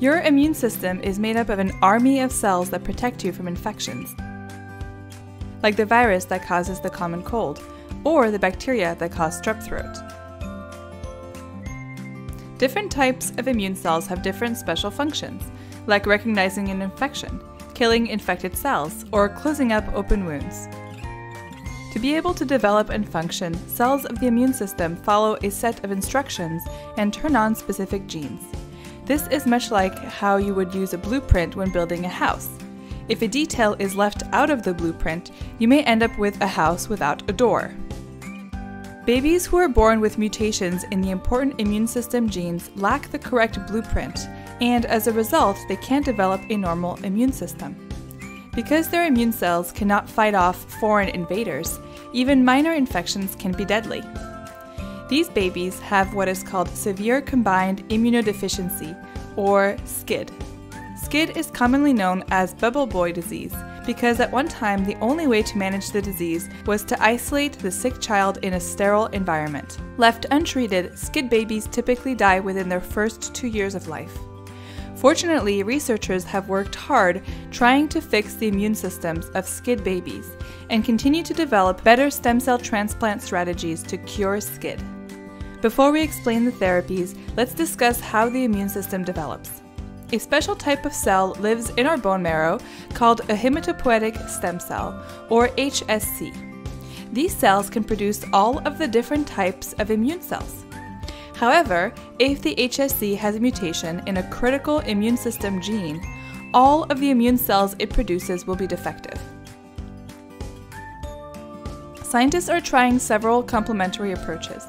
Your immune system is made up of an army of cells that protect you from infections, like the virus that causes the common cold, or the bacteria that cause strep throat. Different types of immune cells have different special functions, like recognizing an infection, killing infected cells, or closing up open wounds. To be able to develop and function, cells of the immune system follow a set of instructions and turn on specific genes. This is much like how you would use a blueprint when building a house. If a detail is left out of the blueprint, you may end up with a house without a door. Babies who are born with mutations in the important immune system genes lack the correct blueprint, and as a result, they can't develop a normal immune system. Because their immune cells cannot fight off foreign invaders, even minor infections can be deadly. These babies have what is called severe combined immunodeficiency, or SCID. SCID is commonly known as bubble boy disease because at one time the only way to manage the disease was to isolate the sick child in a sterile environment. Left untreated, SCID babies typically die within their first two years of life. Fortunately, researchers have worked hard trying to fix the immune systems of SCID babies and continue to develop better stem cell transplant strategies to cure SCID. Before we explain the therapies, let's discuss how the immune system develops. A special type of cell lives in our bone marrow called a hematopoietic stem cell, or HSC. These cells can produce all of the different types of immune cells. However, if the HSC has a mutation in a critical immune system gene, all of the immune cells it produces will be defective. Scientists are trying several complementary approaches.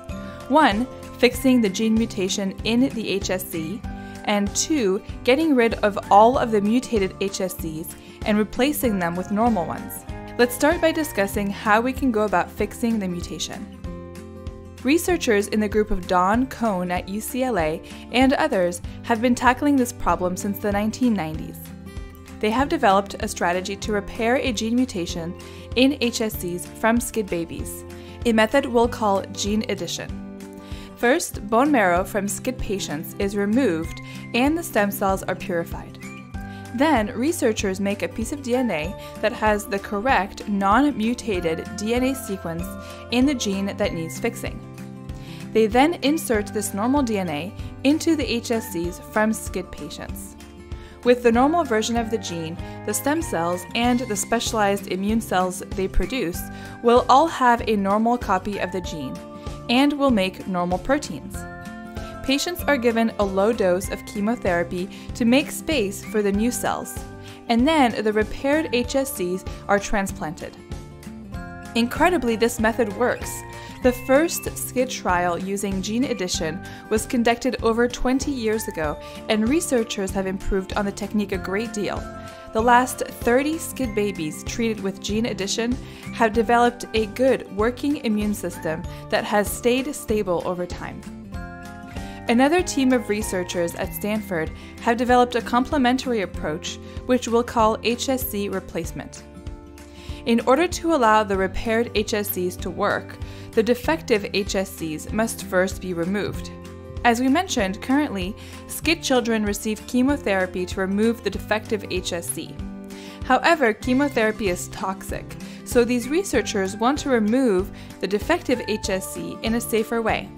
One, fixing the gene mutation in the HSC, and two, getting rid of all of the mutated HSCs and replacing them with normal ones. Let's start by discussing how we can go about fixing the mutation. Researchers in the group of Don Kohn at UCLA and others have been tackling this problem since the 1990s. They have developed a strategy to repair a gene mutation in HSCs from SCID babies, a method we'll call gene addition. First, bone marrow from SCID patients is removed and the stem cells are purified. Then, researchers make a piece of DNA that has the correct non mutated DNA sequence in the gene that needs fixing. They then insert this normal DNA into the HSCs from SCID patients. With the normal version of the gene, the stem cells and the specialized immune cells they produce will all have a normal copy of the gene and will make normal proteins. Patients are given a low dose of chemotherapy to make space for the new cells, and then the repaired HSCs are transplanted. Incredibly, this method works. The first SCID trial using gene addition was conducted over 20 years ago, and researchers have improved on the technique a great deal. The last 30 SCID babies treated with gene addition have developed a good working immune system that has stayed stable over time. Another team of researchers at Stanford have developed a complementary approach, which we'll call HSC replacement. In order to allow the repaired HSCs to work, the defective HSCs must first be removed. As we mentioned, currently, SCID children receive chemotherapy to remove the defective HSC. However, chemotherapy is toxic, so these researchers want to remove the defective HSC in a safer way.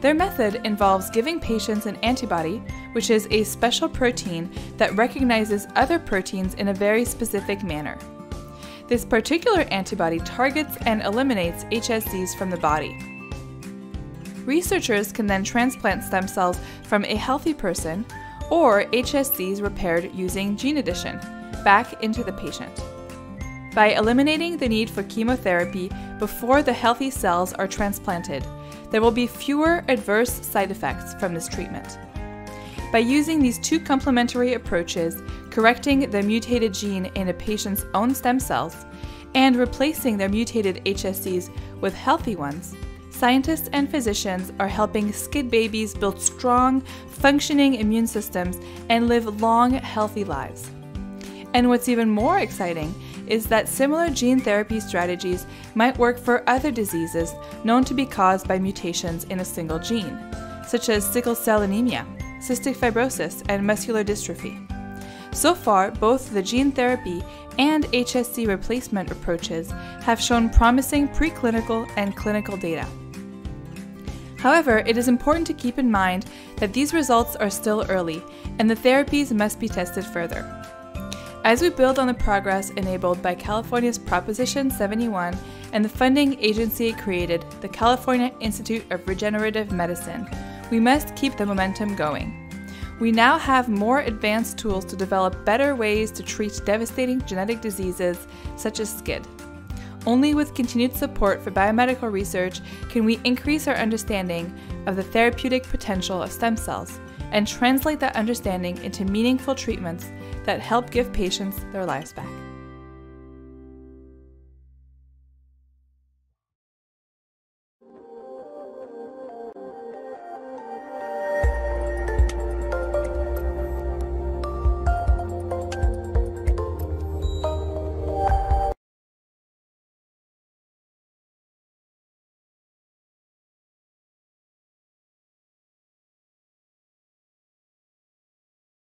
Their method involves giving patients an antibody, which is a special protein that recognizes other proteins in a very specific manner. This particular antibody targets and eliminates HSCs from the body. Researchers can then transplant stem cells from a healthy person or HSCs repaired using gene addition back into the patient. By eliminating the need for chemotherapy before the healthy cells are transplanted, there will be fewer adverse side effects from this treatment. By using these two complementary approaches, correcting the mutated gene in a patient's own stem cells and replacing their mutated HSCs with healthy ones, scientists and physicians are helping SCID babies build strong, functioning immune systems and live long, healthy lives. And what's even more exciting is that similar gene therapy strategies might work for other diseases known to be caused by mutations in a single gene, such as sickle cell anemia, cystic fibrosis, and muscular dystrophy. So far, both the gene therapy and HSC replacement approaches have shown promising preclinical and clinical data. However, it is important to keep in mind that these results are still early and the therapies must be tested further. As we build on the progress enabled by California's Proposition 71 and the funding agency created, the California Institute of Regenerative Medicine, we must keep the momentum going. We now have more advanced tools to develop better ways to treat devastating genetic diseases such as SCID. Only with continued support for biomedical research can we increase our understanding of the therapeutic potential of stem cells and translate that understanding into meaningful treatments that help give patients their lives back.